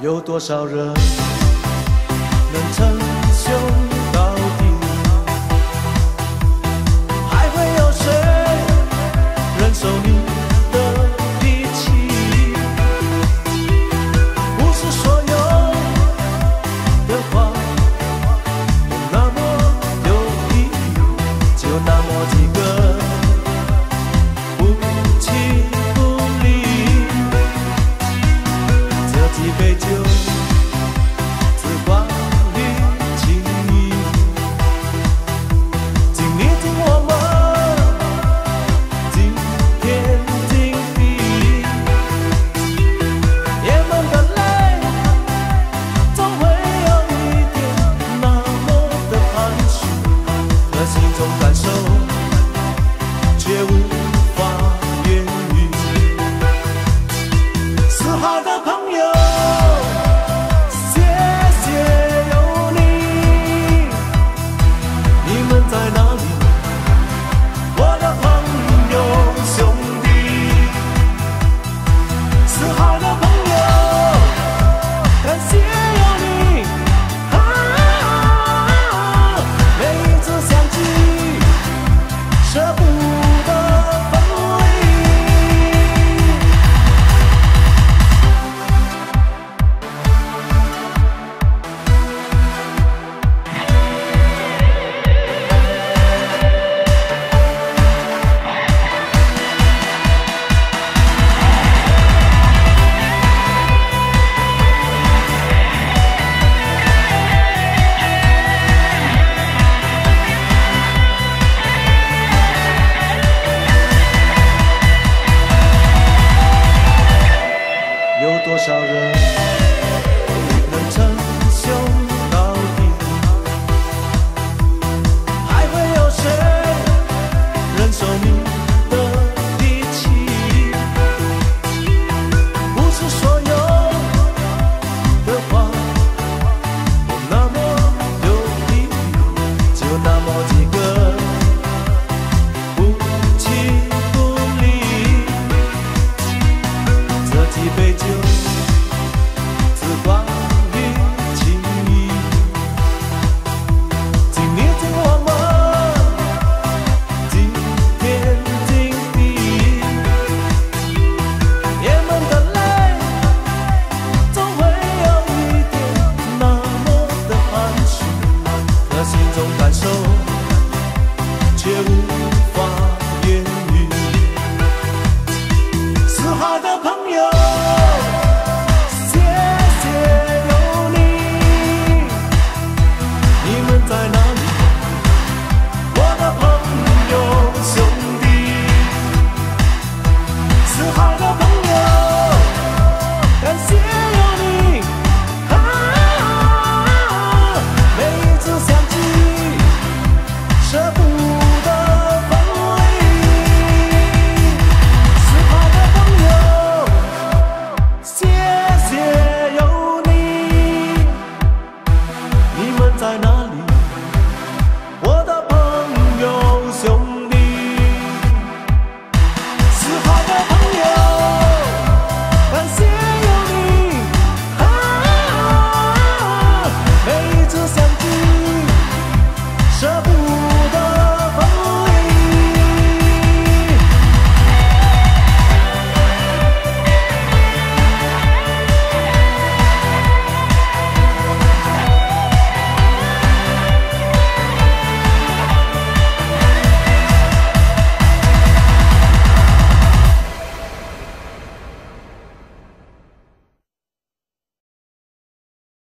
有多少人？多少人